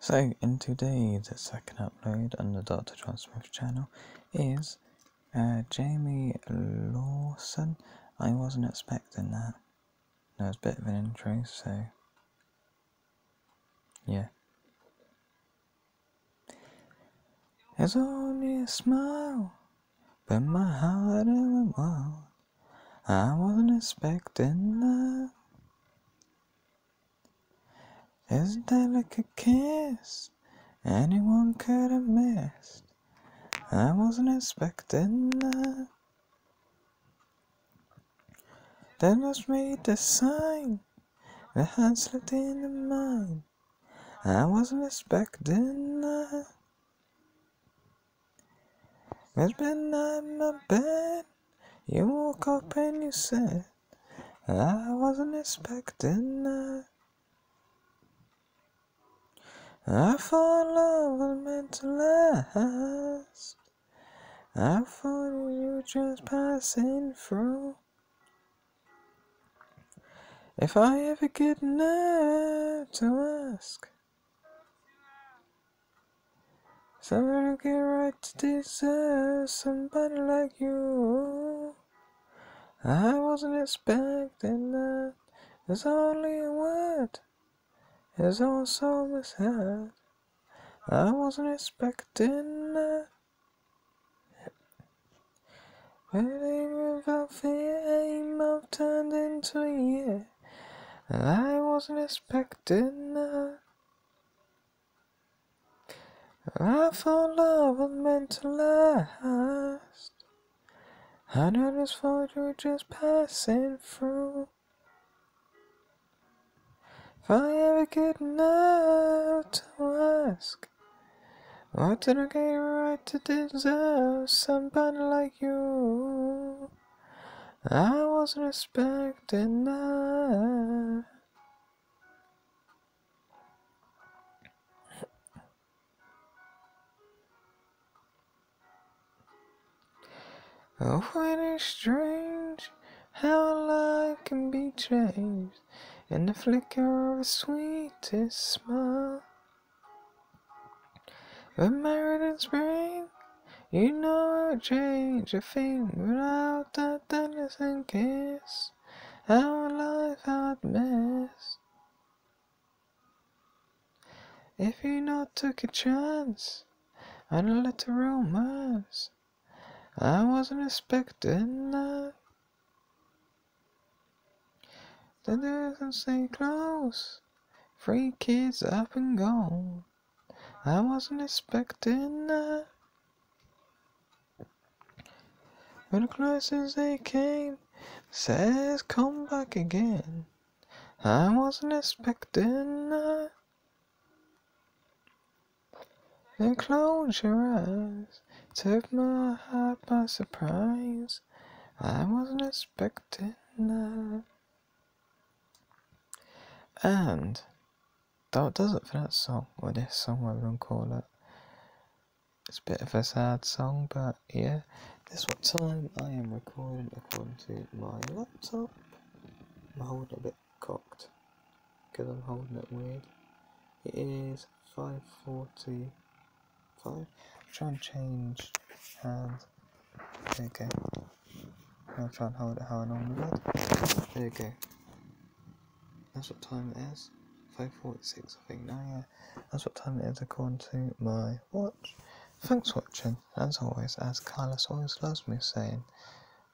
So, in today, the second upload on the Dr. John Smith channel is uh, Jamie Lawson. I wasn't expecting that. That was a bit of an intro, so yeah. It's only a smile, but my heart went wild. I wasn't expecting that. It's a delicate kiss anyone could have missed. I wasn't expecting that. Then was made the sign that had slipped into mine. I wasn't expecting that. It's been in my bed. You woke up and you said, I wasn't expecting that. I thought love was meant to last. I thought you were just passing through. If I ever get nerve to ask, someone get right to deserve somebody like you. I wasn't expecting that. There's only a word is also misheard. I wasn't expecting that. Waiting without fear, up turned into a year. I wasn't expecting that. I thought love was meant to last. I just thought you just passing through. If I ever get enough to ask, what did I get right to deserve somebody like you? I wasn't expecting that. Oh, it is strange how life can be changed in the flicker of a sweetest smile. We're married in spring, you know I'll change a thing without that dancing kiss. Our life had missed. If you not took a chance on a little romance, I wasn't expecting that. The doesn't stay close. Three kids up and gone. I wasn't expecting that. But the closest they came says come back again. I wasn't expecting that. Then close your eyes, took my heart by surprise. I wasn't expecting that. And that does it for that song, or this song, whatever you call it. It's a bit of a sad song, but yeah, this what time I am recording according to my laptop. I'm holding it a bit cocked because I'm holding it weird. It is 5:45. I'm trying to change hands. Go. I'll try and hold it how I normally would. There you go. That's what time it is. 5.46 I think now, yeah. That's what time it is according to my watch. Thanks for watching, as always, as Carlos always loves me saying.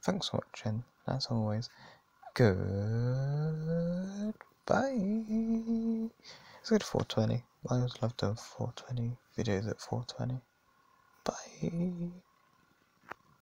Thanks for watching, as always. Goodbye. It's good 420. I always love doing 420 videos at 420. Bye.